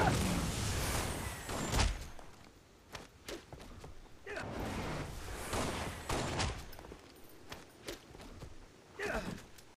Ha!